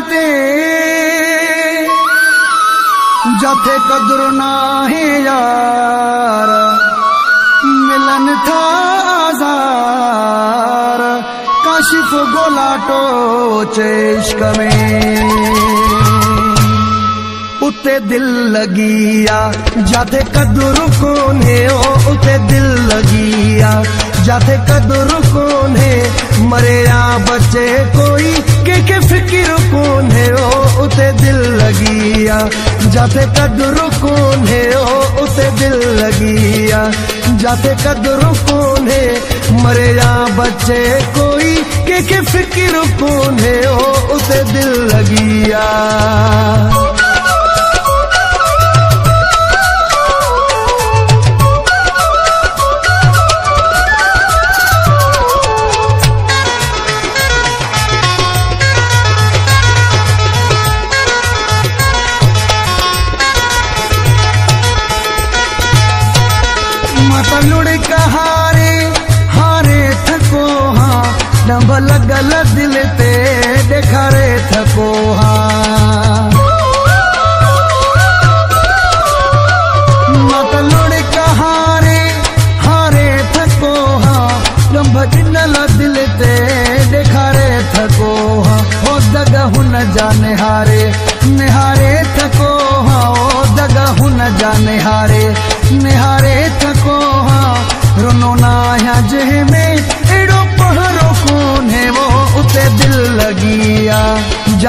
ते जाथे कदर ना यार, मिलन था आजार। काशिफ गोलाटो चेश्क उते दिल लगिया जाते कदर कोने ओ उते दिल लगिया। जाते कदर कोने मरे या बचे कोई? के के फ़िक्र कोने ओ उते दिल लगिया। जाते कदर कोने ओ उते दिल लगिया। जाते कदर कोने मरे या बच्चे कोई? के के फ़िक्र कोने ओ उते दिल लगिया। डंब लगल दिल ते देखारे थको हाँ। कहारे, हारे थको हाँ। दिल ते थको हाँ। दग हुन जाने हारे, निहारे थको हाँ। ओ दग हुन जाने हारे, निहारे थको हाँ। रोनो ना या जेह में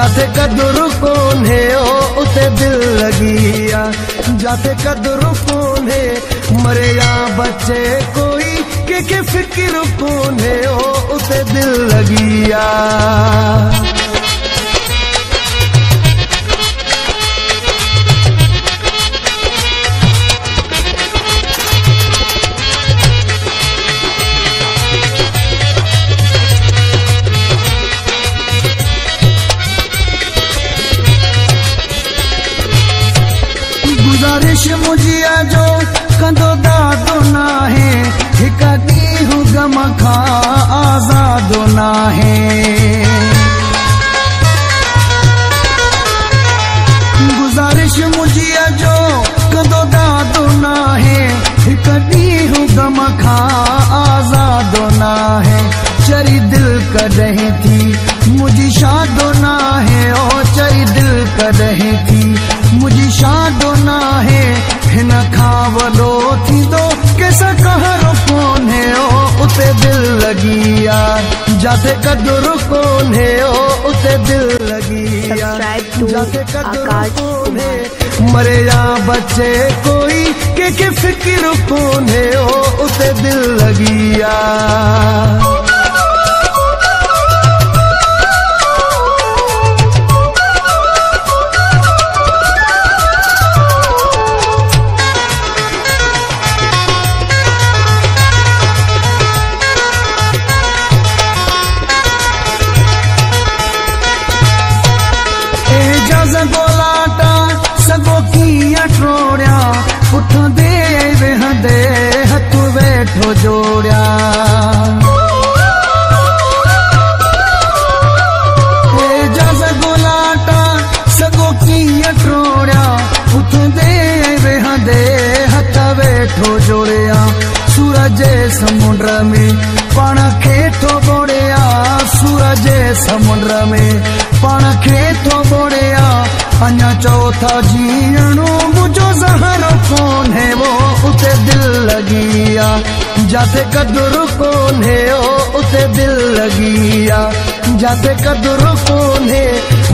जाते कदर कौन है ओ उते दिल लगिया। जाते कदर कौन है मरे या बच्चे कोई, के के फ़िक्र कौन है ओ उते दिल लगिया। गुजारिश मुझिया जो कंदो दादो ना है हिका हूँ गम खा, आजादो ना है गुजारिश मुझिया जो कंदो दादो ना है हिका हूँ गम खा, आजादो ना है चरी दिल कर रही थी, मुझी शादो ना है ओ चरी दिल कर रही थी। लगिया। जाते कदर कौन है ओ उते दिल लगिया। Subscribe जाते कदर कौन है मरे या बच्चे कोई के के फ़िक्र कौन है ओ उते दिल लगिया। किया ट्रोड़िया उठ दे वेहदे हथ बैठो जोड़िया। हथ जोड़िया। सूरज समुद्र में, पाण खे थो बोड़िया, सूरज समुद्र में, पाण खे थो बोड़िया। अञा चौथा जीअणो मुंहिंजो ज़हर है वो? उते दिल लगिया। जाते कदर कोन है ओ उते दिल लगिया। जाते कदर कोन है?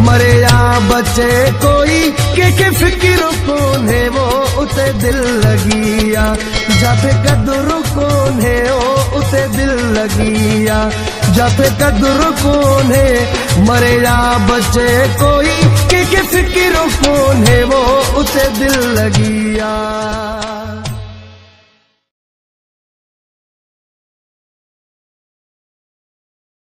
मरे या बचे कोई? के के फ़िक्र है वो? उते दिल लगिया। जाते कदर कोन है ओ उते दिल लगिया। जाते कदर कौन है? मरे या बचे कोई? के के फ़िक्र कौन है? वो उसे दिल लगिया।